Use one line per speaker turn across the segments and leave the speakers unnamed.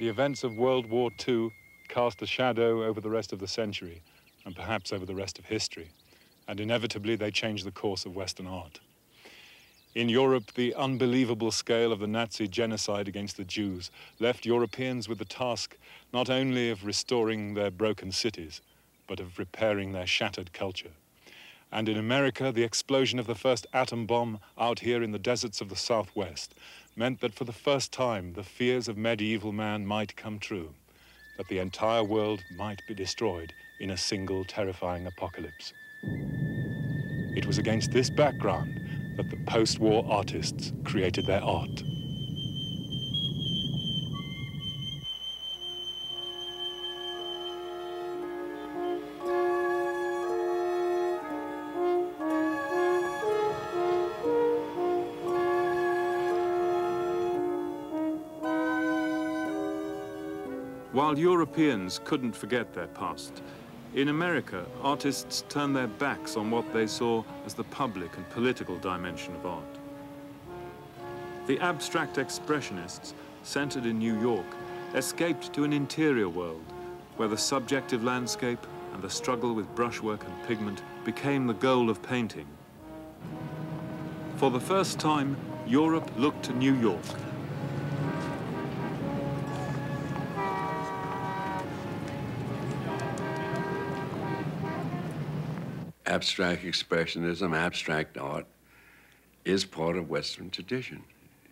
The events of World War II cast a shadow over the rest of the century, and perhaps over the rest of history, and inevitably they changed the course of Western art. In Europe, the unbelievable scale of the Nazi genocide against the Jews left Europeans with the task not only of restoring their broken cities, but of repairing their shattered culture. And in America, the explosion of the first atom bomb out here in the deserts of the Southwest meant that for the first time, the fears of medieval man might come true, that the entire world might be destroyed in a single terrifying apocalypse. It was against this background that the post-war artists created their art. While Europeans couldn't forget their past, in America, artists turned their backs on what they saw as the public and political dimension of art. The abstract expressionists, centered in New York, escaped to an interior world where the subjective landscape and the struggle with brushwork and pigment became the goal of painting. For the first time, Europe looked to New York
abstract expressionism, abstract art, is part of Western tradition.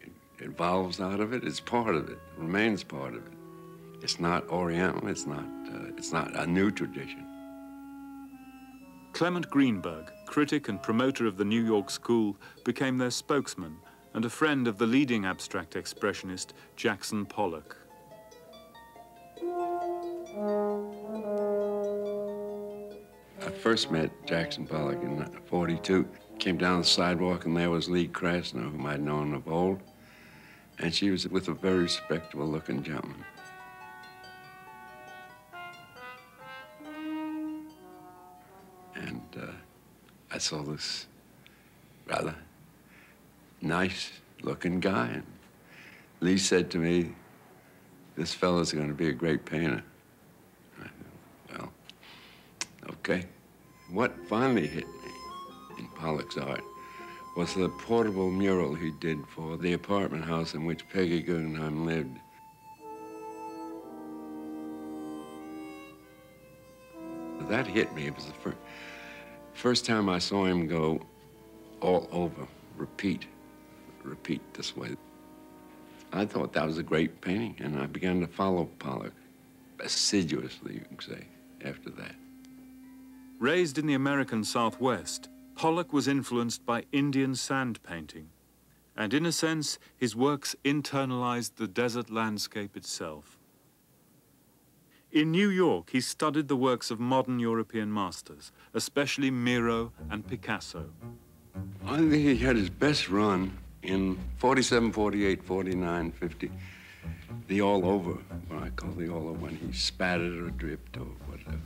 It evolves out of it, it's part of it, remains part of it. It's not Oriental, it's not, uh, it's not a new tradition.
Clement Greenberg, critic and promoter of the New York School, became their spokesman and a friend of the leading abstract expressionist, Jackson Pollock.
I first met Jackson Pollock in 42. Came down the sidewalk and there was Lee Krasner, whom I'd known of old. And she was with a very respectable looking gentleman. And uh, I saw this rather nice looking guy. And Lee said to me, this fellow's going to be a great painter. I said, well, okay. What finally hit me in Pollock's art was the portable mural he did for the apartment house in which Peggy Guggenheim lived. That hit me. It was the fir first time I saw him go all over, repeat, repeat this way. I thought that was a great painting, and I began to follow Pollock assiduously, you can say, after that.
Raised in the American Southwest, Pollock was influenced by Indian sand painting, and in a sense, his works internalized the desert landscape itself. In New York, he studied the works of modern European masters, especially Miro and Picasso.
I think he had his best run in 47, 48, 49, 50. The all over, what I call the all over, when he spattered or dripped or whatever.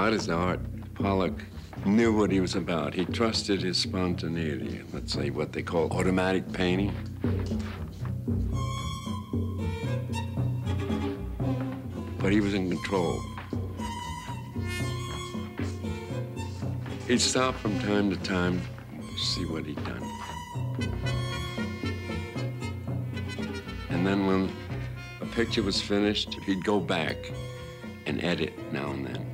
Art, Pollock knew what he was about. He trusted his spontaneity, let's say what they call automatic painting. But he was in control. He'd stop from time to time to see what he'd done. And then when a picture was finished, he'd go back and edit now and then.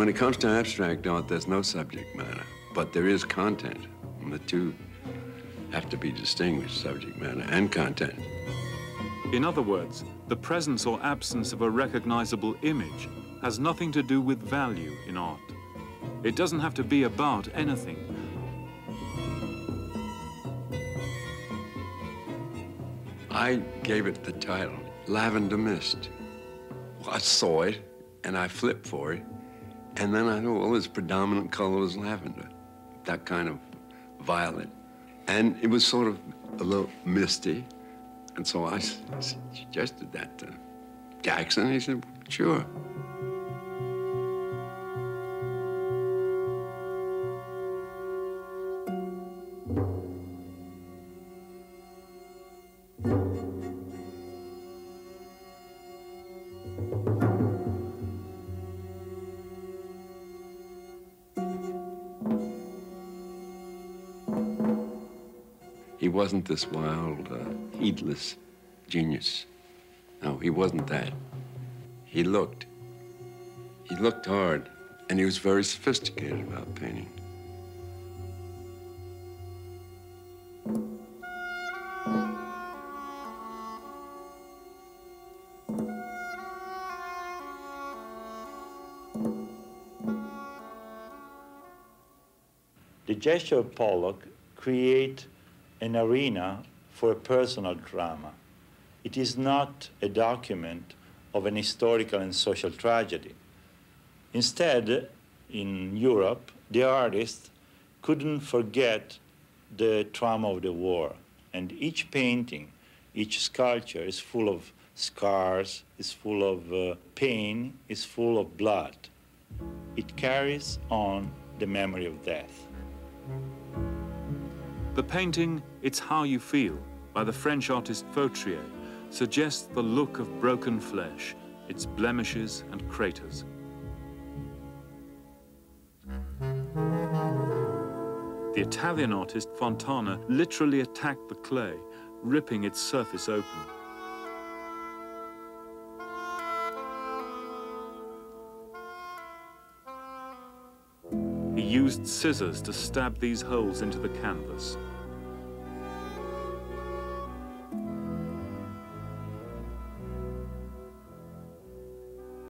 When it comes to abstract art, there's no subject matter, but there is content. And the two have to be distinguished, subject matter and content.
In other words, the presence or absence of a recognizable image has nothing to do with value in art. It doesn't have to be about anything.
I gave it the title, Lavender Mist. Well, I saw it, and I flipped for it, and then I thought, well, its predominant color was lavender, that kind of violet. And it was sort of a little misty, and so I suggested that to Jackson. He said, sure. Wasn't this wild, uh, heedless genius. No, he wasn't that. He looked. He looked hard, and he was very sophisticated about painting.
The gesture of Pollock create an arena for a personal drama. It is not a document of an historical and social tragedy. Instead, in Europe, the artist couldn't forget the trauma of the war. And each painting, each sculpture is full of scars, is full of uh, pain, is full of blood. It carries on the memory of death.
The painting It's How You Feel by the French artist Fautrier suggests the look of broken flesh, its blemishes and craters. The Italian artist Fontana literally attacked the clay, ripping its surface open. He used scissors to stab these holes into the canvas.